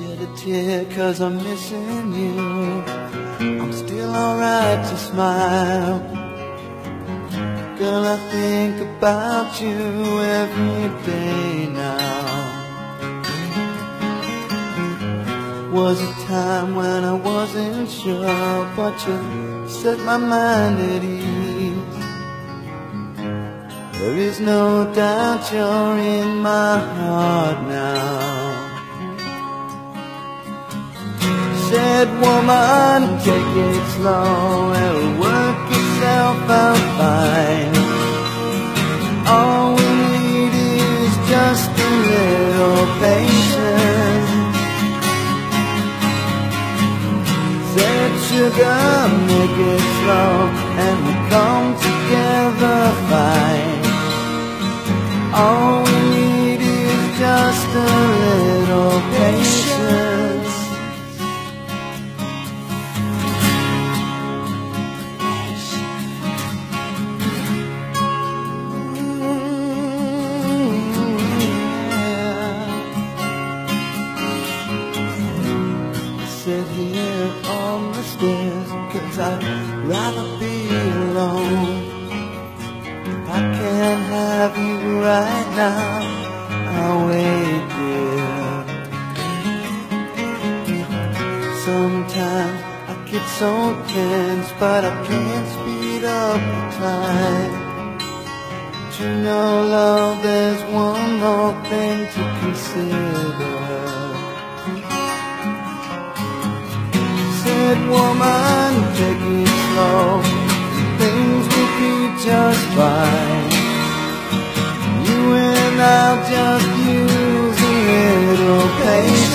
shed a tear cause I'm missing you. I'm still alright to smile. Girl, I think about you every day now. Was a time when I wasn't sure But you set my mind at ease. There is no doubt you're in my heart now said, woman, take it slow, it'll work itself out fine. All we need is just a little patience. Said, sugar, make it slow, and we'll come together fine. All I'd rather be alone. If I can't have you right now. I'll wait dear Sometimes I get so tense But I can't speed up the time But you know love there's one more thing to consider said, woman, take it slow. Things will be just fine. You and I'll just use a little patience.